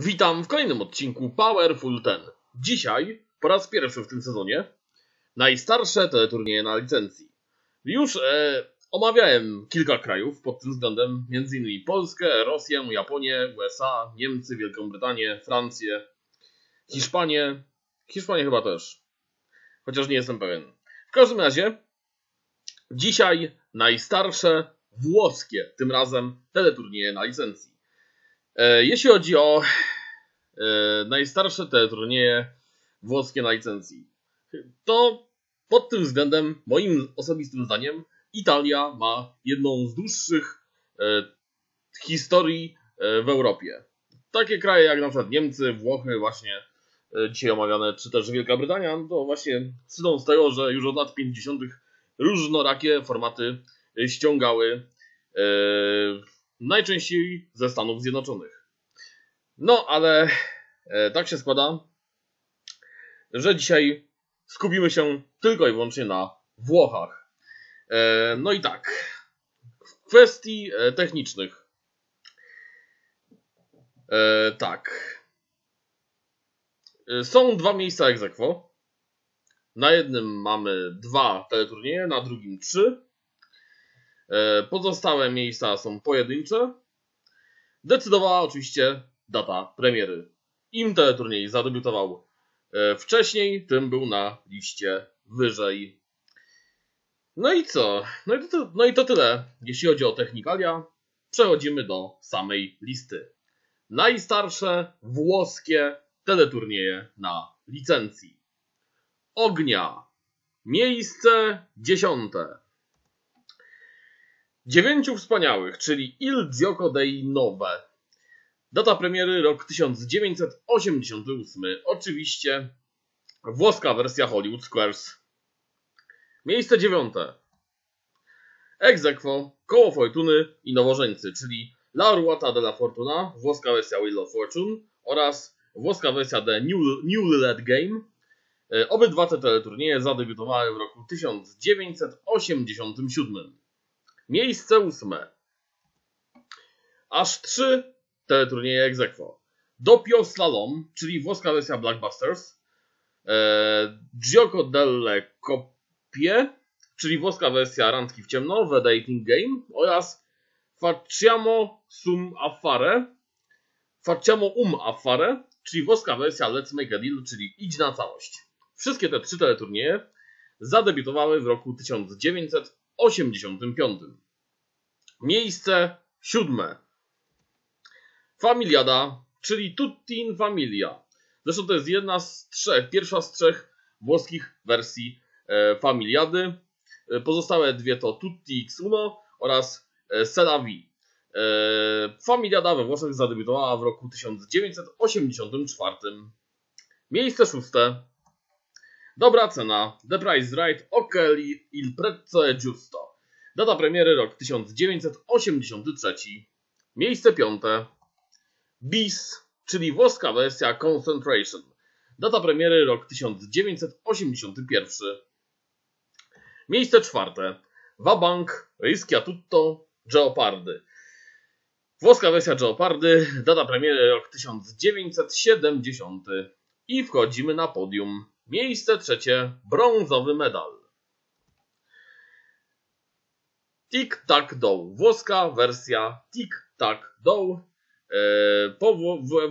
Witam w kolejnym odcinku Powerful Ten. Dzisiaj, po raz pierwszy w tym sezonie, najstarsze teleturnieje na licencji. Już e, omawiałem kilka krajów pod tym względem, m.in. Polskę, Rosję, Japonię, USA, Niemcy, Wielką Brytanię, Francję, Hiszpanię. Hiszpanię chyba też. Chociaż nie jestem pewien. W każdym razie, dzisiaj najstarsze włoskie, tym razem teleturnieje na licencji. E, jeśli chodzi o e, najstarsze teleturnieje włoskie na licencji, to pod tym względem, moim osobistym zdaniem, Italia ma jedną z dłuższych e, historii w Europie. Takie kraje jak na przykład Niemcy, Włochy, właśnie dzisiaj omawiane, czy też Wielka Brytania, no to właśnie cyną z tego, że już od lat 50. różnorakie formaty ściągały najczęściej ze Stanów Zjednoczonych. No, ale e, tak się składa, że dzisiaj skupimy się tylko i wyłącznie na Włochach. E, no i tak, w kwestii e, technicznych. Tak. Są dwa miejsca egzekwo. Na jednym mamy dwa teleturnieje, na drugim trzy. E, pozostałe miejsca są pojedyncze. Decydowała oczywiście data premiery. Im teleturniej zadebiutował e, wcześniej, tym był na liście wyżej. No i co? No i to, no i to tyle, jeśli chodzi o technikalia. Przechodzimy do samej listy. Najstarsze włoskie teleturnieje na licencji. Ognia. Miejsce dziesiąte. Dziewięciu wspaniałych, czyli Il Gioco dei Nove. Data premiery rok 1988. Oczywiście włoska wersja Hollywood Squares. Miejsce dziewiąte. Egzekwo, Koło Fortuny i Nowożeńcy, czyli La Ruota della Fortuna, włoska wersja Wheel of Fortune oraz włoska wersja The New, New Led Game. E, obydwa te teleturnieje zadebiutowały w roku 1987. Miejsce ósme. Aż trzy teleturnieje egzekwo. Doppio Slalom, czyli włoska wersja Blackbusters. E, Gioco delle Coppie, czyli włoska wersja Randki w ciemno, The Dating Game oraz Facciamo Sum Affare, Facciamo Um Affare, czyli włoska wersja Let's Make a Deal, czyli Idź na całość. Wszystkie te trzy teleturnieje zadebiutowały w roku 1900 85. Miejsce siódme. Familiada, czyli Tutti in Familia. Zresztą to jest jedna z trzech, pierwsza z trzech włoskich wersji e, Familiady. E, pozostałe dwie to Tutti x Uno oraz Selavi. E, Familiada we Włoszech zadebiutowała w roku 1984. Miejsce szóste. Dobra cena. The Price is Right. Ok, il prezzo è giusto. Data premiery rok 1983. Miejsce piąte. BIS, czyli włoska wersja Concentration. Data premiery rok 1981. Miejsce czwarte. Wabank, Rischiatutto, Geopardy. Włoska wersja Geopardy, data premiery rok 1970. I wchodzimy na podium. Miejsce trzecie, brązowy medal. Tic Tac Doe. Włoska wersja Tic Tac Doe. E,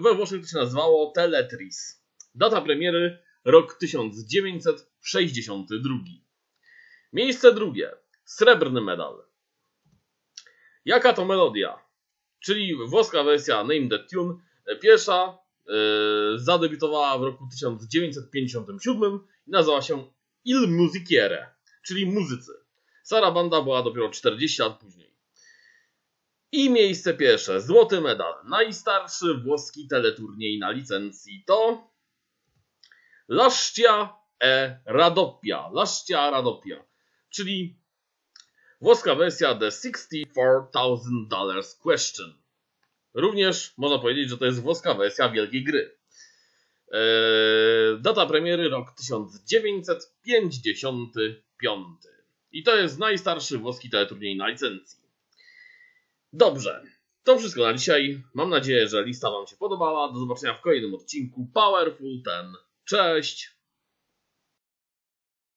we Włoszech to się nazywało Teletris. Data premiery rok 1962. Miejsce drugie. Srebrny medal. Jaka to melodia? Czyli włoska wersja Name That Tune. Pierwsza Yy, zadebiutowała w roku 1957 i nazywała się Il Musichiere, czyli muzycy. Sara Banda była dopiero 40 lat później. I miejsce pierwsze, złoty medal. Najstarszy włoski teleturniej na licencji to Laszcia e Radoppia. Laszcia Radoppia, czyli włoska wersja The $64,000 Question. Również można powiedzieć, że to jest włoska wersja wielkiej gry. Eee, data premiery rok 1955. I to jest najstarszy włoski teleturniej na licencji. Dobrze. To wszystko na dzisiaj. Mam nadzieję, że lista Wam się podobała. Do zobaczenia w kolejnym odcinku Powerful Ten. Cześć!